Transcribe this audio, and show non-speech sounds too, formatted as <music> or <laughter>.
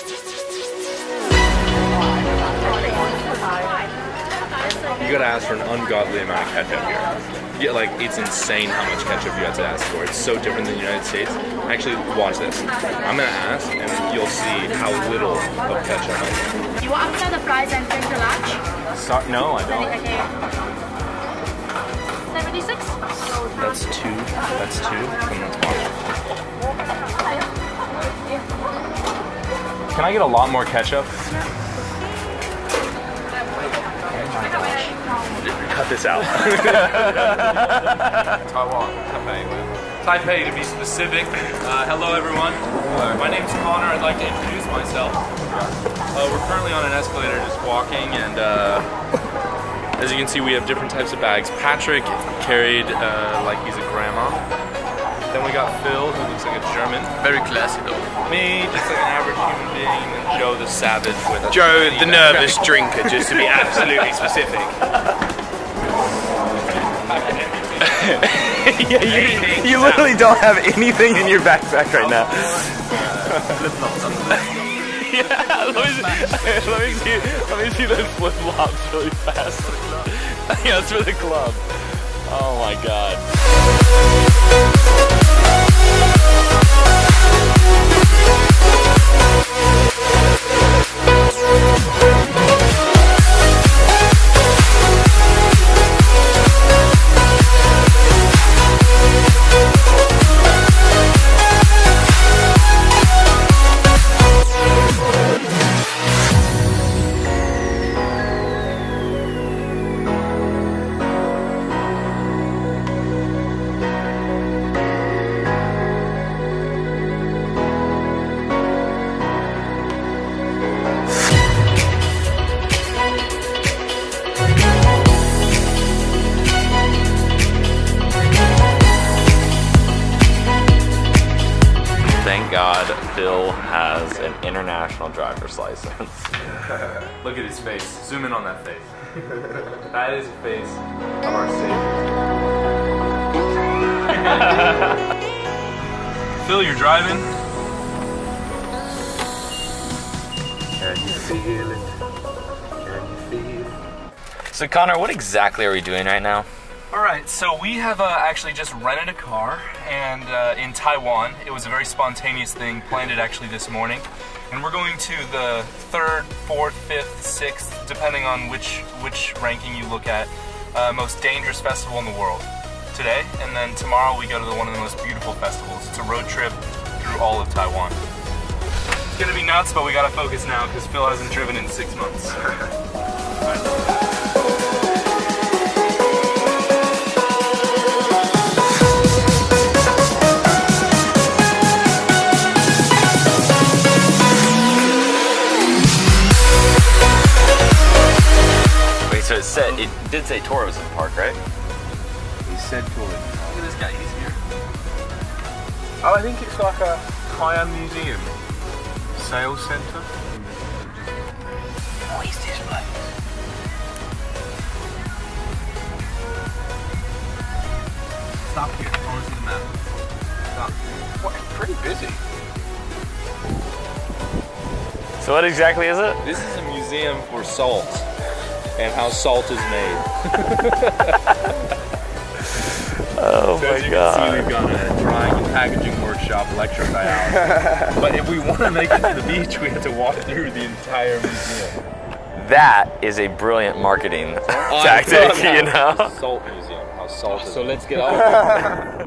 You gotta ask for an ungodly amount of ketchup here. Yeah, like it's insane how much ketchup you have to ask for. It's so different than the United States. Actually, watch this. I'm gonna ask, and you'll see how little of ketchup I need. You want after the fries and drink the large? So, no, I don't. Okay. 76? That's two. That's two. Can I get a lot more ketchup? Cut this out. <laughs> Taiwan, Taipei. Taipei to be specific. Uh, hello everyone. My name's Connor. I'd like to introduce myself. Uh, we're currently on an escalator just walking and uh, as you can see we have different types of bags. Patrick carried uh, like he's a grandma. Then we got Phil who looks like a German. Very classy though. Me, just like an average human being. And Joe the savage with a Joe, the nervous drinker, just to be absolutely specific. <laughs> <laughs> yeah, you, you literally don't have anything in your backpack right now. <laughs> yeah, let me, see, let me see, let me see those flip flops really fast. yeah, that's for the club. Oh my god. Thank God Phil has an international driver's license. <laughs> Look at his face. Zoom in on that face. <laughs> that is the face of our savior. <laughs> Phil, you're driving. Can you feel it? Can you feel it? So Connor, what exactly are we doing right now? All right, so we have uh, actually just rented a car, and uh, in Taiwan, it was a very spontaneous thing. Planned it actually this morning, and we're going to the third, fourth, fifth, sixth, depending on which which ranking you look at, uh, most dangerous festival in the world today, and then tomorrow we go to the, one of the most beautiful festivals. It's a road trip through all of Taiwan. It's gonna be nuts, but we gotta focus now because Phil hasn't driven in six months. <laughs> said did say Toro was in the park, right? He said to Look at this guy, he's here. Oh, I think it's like a Higher Museum sales centre. What is this place? Stop here. I want to see the map. Stop. What, it's pretty busy. So what exactly is it? This is a museum for salt and how salt is made. <laughs> <laughs> Oh So as you can see, we've got a drying and packaging workshop lecture out. <laughs> but if we want to make it to the beach, we have to walk through the entire museum. That is a brilliant marketing I tactic, you know? Salt museum. How salt is So let's get out.